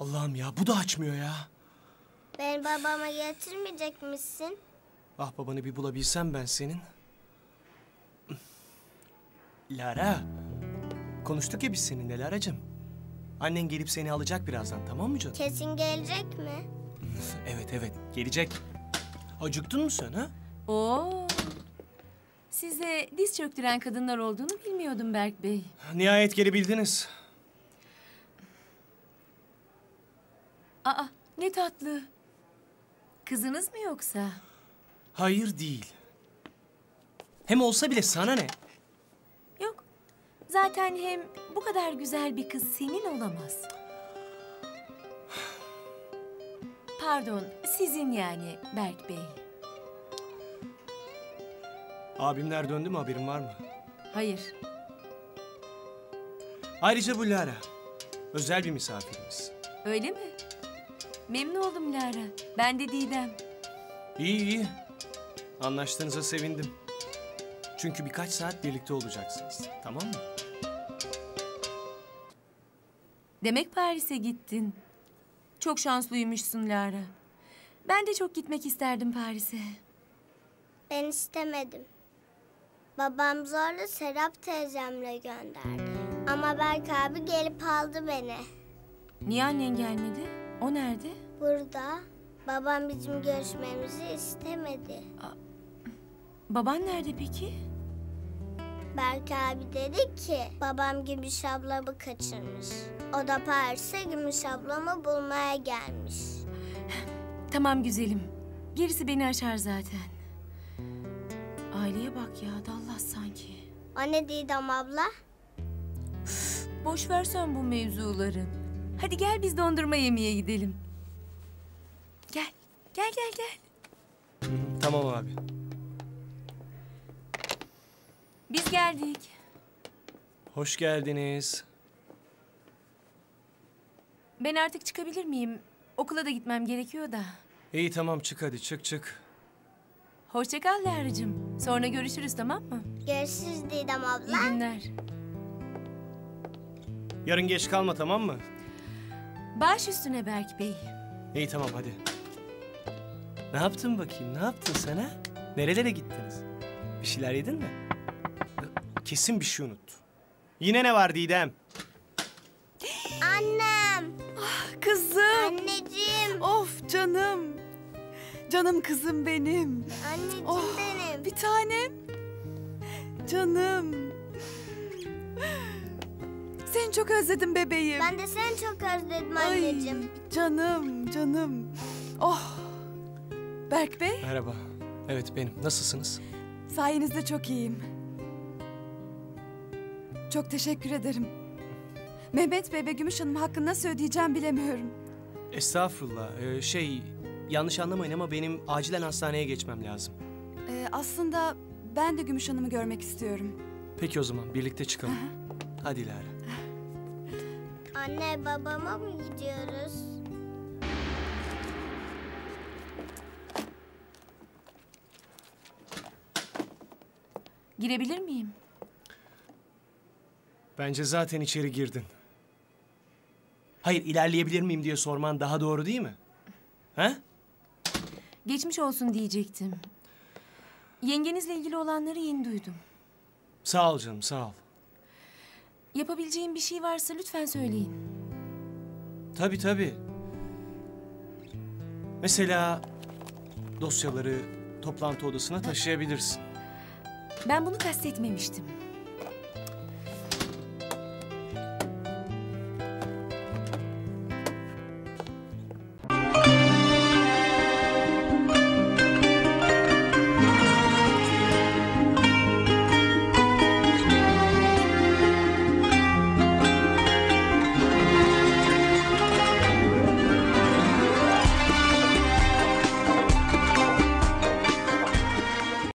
Allah'ım ya bu da açmıyor ya. Beni babama getirmeyecek misin? Ah babanı bir bulabilsem ben senin. Lara. Konuştuk ya biz seninle Lara'cığım. Annen gelip seni alacak birazdan tamam mı canım? Kesin gelecek mi? Evet evet gelecek. Acıktın mı sen ha? Oo. Size diz çöktüren kadınlar olduğunu bilmiyordum Berk Bey. Nihayet gelebildiniz. Aa ne tatlı. Kızınız mı yoksa? Hayır değil. Hem olsa bile sana ne? Yok. Zaten hem bu kadar güzel bir kız senin olamaz. Pardon, sizin yani Berk Bey. Abimler döndü mü haberin var mı? Hayır. Ayrıca bu Lara. Özel bir misafirimiz. Öyle mi? Memnun oldum Lara. Ben de Didem. İyi iyi. Anlaştığınıza sevindim. Çünkü birkaç saat birlikte olacaksınız. Tamam mı? Demek Paris'e gittin. Çok şanslıymuşsun Lara. Ben de çok gitmek isterdim Paris'e. Ben istemedim. Babam zorla Serap teyzemle gönderdi. Ama Berk abi gelip aldı beni. Niye annen gelmedi? O nerede? Burada babam bizim görüşmemizi istemedi. Baban nerede peki? Berk abi dedi ki babam Gümüş ablamı kaçırmış. O da Paris'e Gümüş ablamı bulmaya gelmiş. Tamam güzelim. Gerisi beni aşar zaten. Aileye bak ya Dallas sanki. O ne Didem abla? Boş versen bu mevzuları. Hadi gel biz dondurma yemeye gidelim. Gel. Gel gel gel. Tamam abi. Biz geldik. Hoş geldiniz. Ben artık çıkabilir miyim? Okula da gitmem gerekiyor da. İyi tamam çık hadi çık çık. Hoşça kal Lara'cığım. Sonra görüşürüz tamam mı? Görüşürüz Didem İyi abla. günler. Yarın geç kalma tamam mı? Baş üstüne Berk Bey. İyi tamam hadi. Ne yaptın bakayım? Ne yaptın sen ha? Nerelere gittiniz? Bir şeyler yedin mi? Kesin bir şey unuttu. Yine ne var Didem? Annem, Kızım. anneciğim, Of canım. Canım kızım benim. anneciğim Oh, benim. Bir tanem. Canım. Seni çok özledim bebeğim. Ben de seni çok özledim Ay, anneciğim. canım, canım. Oh. Berk Bey, Merhaba. Evet benim. Nasılsınız? sayenizde çok iyiyim. Çok teşekkür ederim. Mehmet Bey ve Gümüş Hanım hakkını nasıl ödeyeceğim bilemiyorum. Estağfurullah. Ee, şey yanlış anlamayın ama benim acilen hastaneye geçmem lazım. Ee, aslında ben de Gümüş Hanım'ı görmek istiyorum. Peki o zaman birlikte çıkalım. Hadi Lara. Anne babama mı gidiyoruz? Girebilir miyim? Bence zaten içeri girdin. Hayır ilerleyebilir miyim diye sorman daha doğru değil mi? Ha? Geçmiş olsun diyecektim. Yengenizle ilgili olanları yeni duydum. Sağ ol canım sağ ol. Yapabileceğim bir şey varsa lütfen söyleyin. Tabii tabii. Mesela dosyaları toplantı odasına taşıyabilirsin. Ben bunu kastetmemiştim.